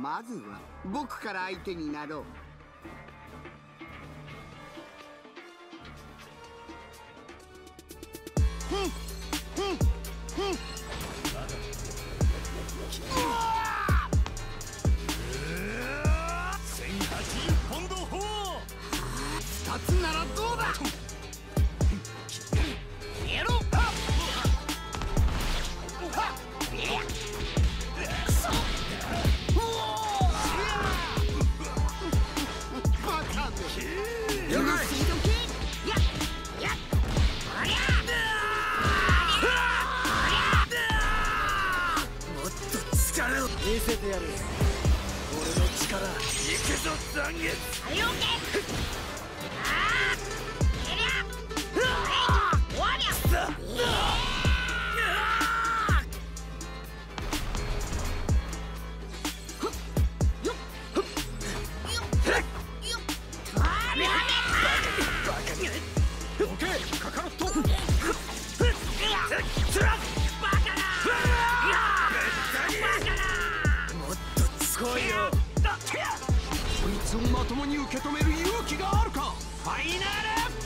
まずは僕から相手になろう。うんせてやる。俺の力いくぞ残月。こいつをまともに受け止める勇気があるか。ファイナル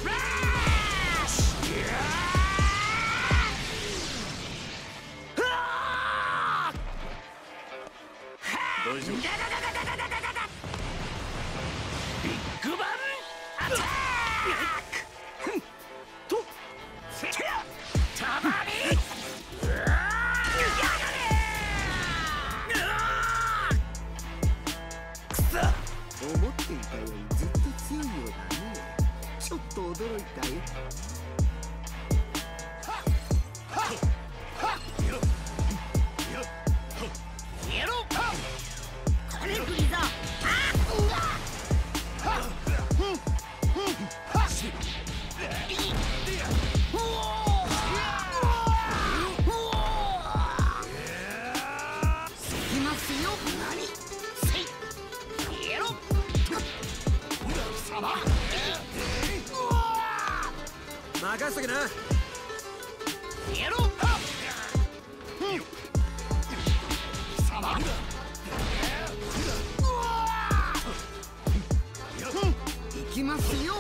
フラッシ大丈夫思っていたよりずっと強いようだね。ちょっと驚いたよ。任せとけな。やろ。う行きますよ。お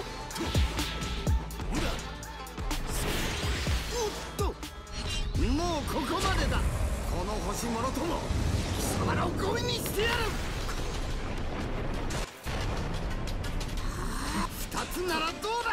っと。もうここまでだ。この星もろとも。貴様らをゴミにしてやるつならどうだ？